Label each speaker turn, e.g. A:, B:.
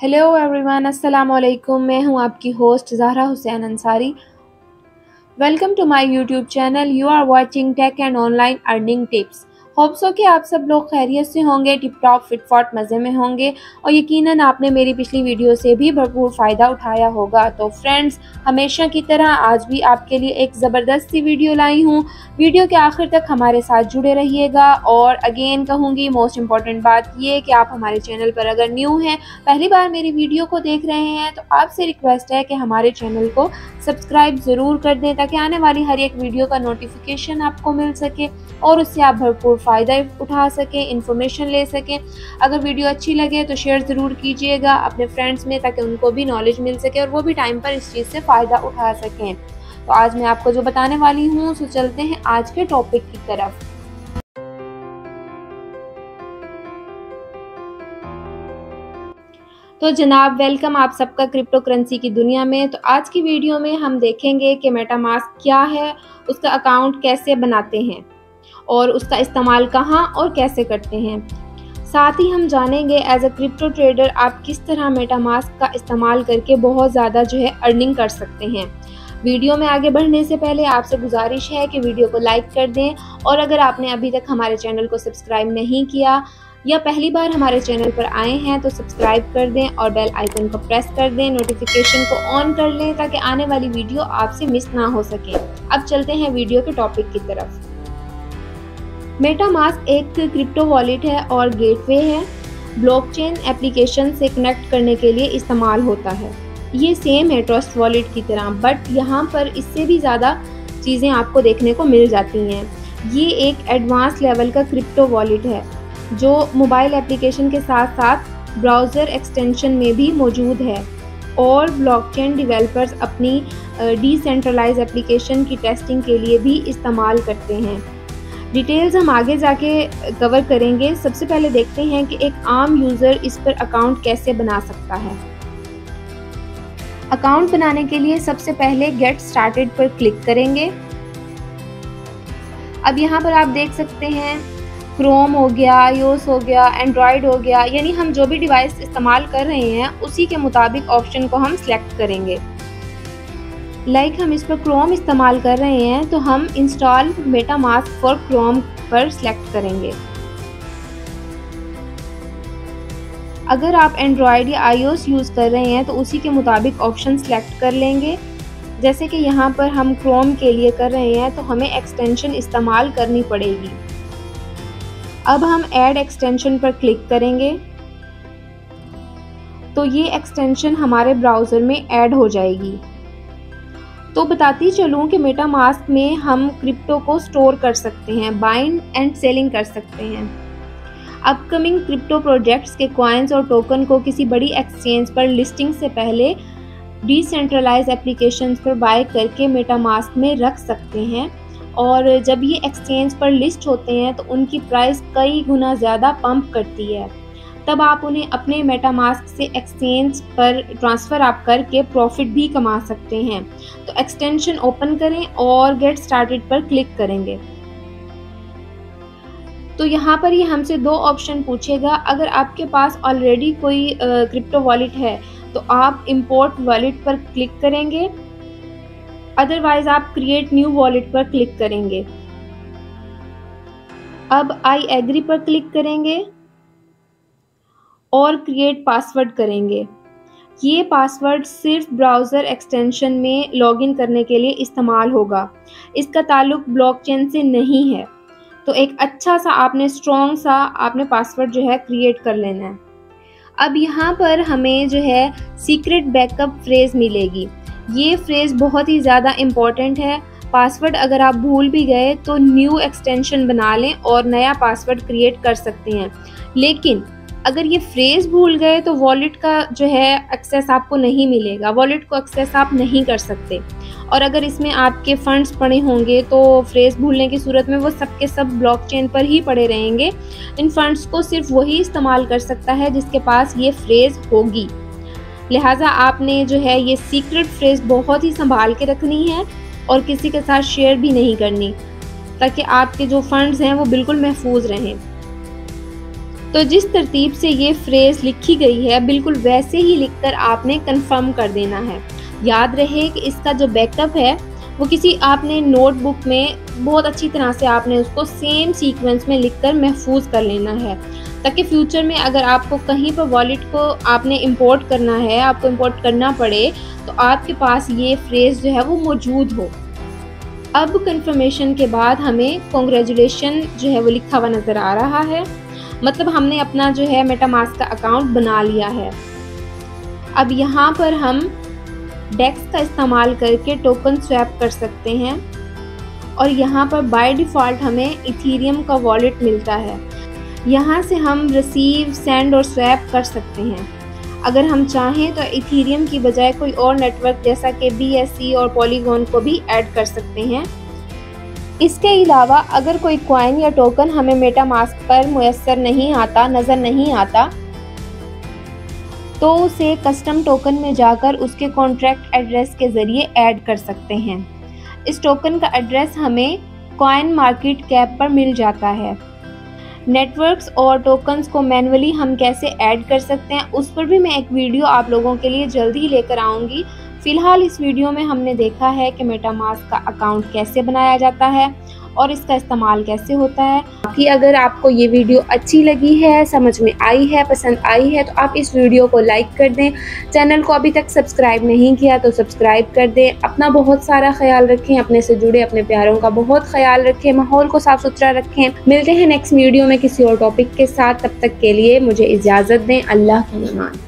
A: Hello everyone अस्सलाम वालेकुम मैं हूँ आपकी host Zahra Hussain Ansari welcome to my YouTube channel you are watching tech and online earning tips hopes हो कि आप सब लोग खैरियत से होंगे, टिप टॉप, फिट फॉट मज़े में होंगे और यकीनन आपने मेरी पिछली वीडियो से भी भरपूर फ़ायदा उठाया होगा। तो फ्रेंड्स, हमेशा की तरह आज भी आपके लिए एक ज़बरदस्त सी वीडियो लाई हूँ। वीडियो के आखिर तक हमारे साथ जुड़े रहिएगा और अगेन कहूँगी मोस्ट इंपॉर्टेंट बात ये कि आप हमारे चैनल पर अगर न्यू हैं, पहली बार मेरी वीडियो को देख रहे हैं तो आपसे रिक्वेस्ट है कि हमारे चैनल को सब्सक्राइब ज़रूर कर दें ताकि आने वाली हर एक वीडियो का नोटिफिकेशन आपको मिल सके और उससे आप भरपूर फ़ायदा उठा सकें इन्फॉर्मेशन ले सकें। अगर वीडियो अच्छी लगे तो शेयर ज़रूर कीजिएगा अपने फ्रेंड्स में ताकि उनको भी नॉलेज मिल सके और वो भी टाइम पर इस चीज़ से फ़ायदा उठा सकें। तो आज मैं आपको जो बताने वाली हूँ, सो चलते हैं आज के टॉपिक की तरफ़। तो जनाब वेलकम आप सबका क्रिप्टो करेंसी की दुनिया में। तो आज की वीडियो में हम देखेंगे कि मेटामास्क क्या है, उसका अकाउंट कैसे बनाते हैं। और उसका इस्तेमाल कहाँ और कैसे करते हैं। साथ ही हम जानेंगे एज अ क्रिप्टो ट्रेडर आप किस तरह मेटामास्क का इस्तेमाल करके बहुत ज़्यादा जो है अर्निंग कर सकते हैं। वीडियो में आगे बढ़ने से पहले आपसे गुजारिश है कि वीडियो को लाइक कर दें और अगर आपने अभी तक हमारे चैनल को सब्सक्राइब नहीं किया या पहली बार हमारे चैनल पर आए हैं तो सब्सक्राइब कर दें और बेल आइकन को प्रेस कर दें नोटिफिकेशन को ऑन कर लें ताकि आने वाली वीडियो आपसे मिस ना हो सके। अब चलते हैं वीडियो के टॉपिक की तरफ़। मेटामास्क एक क्रिप्टो वॉलेट है और गेटवे है। ब्लॉकचेन एप्लीकेशन से कनेक्ट करने के लिए इस्तेमाल होता है। ये सेम है ट्रस्ट वॉलेट की तरह बट यहाँ पर इससे भी ज़्यादा चीज़ें आपको देखने को मिल जाती हैं। ये एक एडवांस लेवल का क्रिप्टो वॉलेट है, जो मोबाइल एप्लीकेशन के साथ साथ ब्राउज़र एक्सटेंशन में भी मौजूद है और ब्लॉकचेन डेवलपर्स अपनी डिसेंट्रलाइज एप्लीकेशन की टेस्टिंग के लिए भी इस्तेमाल करते हैं। डिटेल्स हम आगे जाके कवर करेंगे। सबसे पहले देखते हैं कि एक आम यूज़र इस पर अकाउंट कैसे बना सकता है। अकाउंट बनाने के लिए सबसे पहले गेट स्टार्टेड पर क्लिक करेंगे। अब यहाँ पर आप देख सकते हैं क्रोम हो गया आईओस हो गया एंड्रॉयड हो गया, यानी हम जो भी डिवाइस इस्तेमाल कर रहे हैं, उसी के मुताबिक ऑप्शन को हम सिलेक्ट करेंगे। लाइक like हम इस पर क्रोम इस्तेमाल कर रहे हैं तो हम install MetaMask for Chrome पर सिलेक्ट करेंगे। अगर आप एंड्रॉयड या आईओएस यूज़ कर रहे हैं तो उसी के मुताबिक ऑप्शन सेलेक्ट कर लेंगे। जैसे कि यहाँ पर हम क्रोम के लिए कर रहे हैं तो हमें एक्सटेंशन इस्तेमाल करनी पड़ेगी। अब हम ऐड एक्सटेंशन पर क्लिक करेंगे। तो ये एक्सटेंशन हमारे ब्राउज़र में ऐड हो जाएगी। तो बताती चलूँ कि मेटा मास्क में हम क्रिप्टो को स्टोर कर सकते हैं बाइंड एंड सेलिंग कर सकते हैं। अपकमिंग क्रिप्टो प्रोजेक्ट्स के क्वाइंस और टोकन को किसी बड़ी एक्सचेंज पर लिस्टिंग से पहले डिसेंट्रलाइज एप्लीकेशन पर बाय करके मेटा मास्क में रख सकते हैं। और जब ये एक्सचेंज पर लिस्ट होते हैं तो उनकी प्राइस कई गुना ज़्यादा पंप करती है। तब आप उन्हें अपने मेटामास्क से एक्सचेंज पर ट्रांसफ़र आप करके प्रॉफिट भी कमा सकते हैं। तो एक्सटेंशन ओपन करें और गेट स्टार्टेड पर क्लिक करेंगे। तो यहाँ पर ये हमसे दो ऑप्शन पूछेगा। अगर आपके पास ऑलरेडी कोई क्रिप्टो वॉलेट है तो आप इंपोर्ट वॉलेट पर क्लिक करेंगे। अदरवाइज़ आप क्रिएट न्यू वॉलेट पर क्लिक करेंगे। अब आई एग्री पर क्लिक करेंगे। और क्रिएट पासवर्ड करेंगे। ये पासवर्ड सिर्फ़ ब्राउज़र एक्सटेंशन में लॉगिन करने के लिए इस्तेमाल होगा। इसका ताल्लुक ब्लॉकचेन से नहीं है। तो एक अच्छा सा आपने स्ट्रॉन्ग सा आपने पासवर्ड जो है क्रिएट कर लेना है। अब यहाँ पर हमें जो है सीक्रेट बैकअप फ्रेज़ मिलेगी। ये फ्रेज़ बहुत ही ज़्यादा इंपॉर्टेंट है। पासवर्ड अगर आप भूल भी गए तो न्यू एक्सटेंशन बना लें और नया पासवर्ड क्रिएट कर सकते हैं। लेकिन अगर ये फ्रेज भूल गए तो वॉलेट का जो है एक्सेस आपको नहीं मिलेगा। वॉलेट को एक्सेस आप नहीं कर सकते। और अगर इसमें आपके फंड्स पड़े होंगे तो फ्रेज भूलने की सूरत में वो सब के सब ब्लॉकचेन पर ही पड़े रहेंगे। इन फंड्स को सिर्फ़ वही इस्तेमाल कर सकता है जिसके पास ये फ्रेज होगी। लिहाजा आपने जो है ये सीक्रेट फ्रेज बहुत ही संभाल के रखनी है और किसी के साथ शेयर भी नहीं करनी। ताकि आपके जो फंड्स हैं वो बिल्कुल महफूज रहें। तो जिस तरतीब से ये फ्रेज़ लिखी गई है, बिल्कुल वैसे ही लिखकर आपने कंफर्म कर देना है। याद रहे कि इसका जो बैकअप है, वो किसी आपने नोटबुक में बहुत अच्छी तरह से आपने उसको सेम सीक्वेंस में लिखकर महफूज कर लेना है, ताकि फ्यूचर में अगर आपको कहीं पर वॉलेट को आपने इंपोर्ट करना है, आपको इंपोर्ट करना पड़े तो आपके पास ये फ्रेज़ जो है वो मौजूद हो। अब कंफर्मेशन के बाद हमें कॉन्ग्रेचुलेशन जो है वो लिखा हुआ नज़र आ रहा है। मतलब हमने अपना जो है मेटामास्क का अकाउंट बना लिया है। अब यहाँ पर हम डेक्स का इस्तेमाल करके टोकन स्वैप कर सकते हैं और यहाँ पर बाय डिफ़ॉल्ट हमें इथीरियम का वॉलेट मिलता है। यहाँ से हम रिसीव सेंड और स्वैप कर सकते हैं। अगर हम चाहें तो इथीरियम की बजाय कोई और नेटवर्क जैसा कि बीएससी और पॉलीगॉन को भी ऐड कर सकते हैं। इसके अलावा अगर कोई क्वाइन या टोकन हमें मेटा मास्क पर मैसर नहीं आता, नज़र नहीं आता तो उसे कस्टम टोकन में जाकर उसके कॉन्ट्रैक्ट एड्रेस के ज़रिए ऐड कर सकते हैं। इस टोकन का एड्रेस हमें कॉइन मार्केट कैप पर मिल जाता है। नेटवर्क्स और टोकन्स को मैनुअली हम कैसे ऐड कर सकते हैं, उस पर भी मैं एक वीडियो आप लोगों के लिए जल्दी लेकर आऊँगी। फ़िलहाल इस वीडियो में हमने देखा है कि मेटामास्क का अकाउंट कैसे बनाया जाता है और इसका इस्तेमाल कैसे होता है। बाकी अगर आपको ये वीडियो अच्छी लगी है, समझ में आई है, पसंद आई है तो आप इस वीडियो को लाइक कर दें। चैनल को अभी तक सब्सक्राइब नहीं किया तो सब्सक्राइब कर दें। अपना बहुत सारा ख्याल रखें, अपने से जुड़े अपने प्यारों का बहुत ख्याल रखें, माहौल को साफ़ सुथरा रखें। मिलते हैं नेक्स्ट वीडियो में किसी और टॉपिक के साथ। तब तक के लिए मुझे इजाज़त दें। अल्लाह के नमान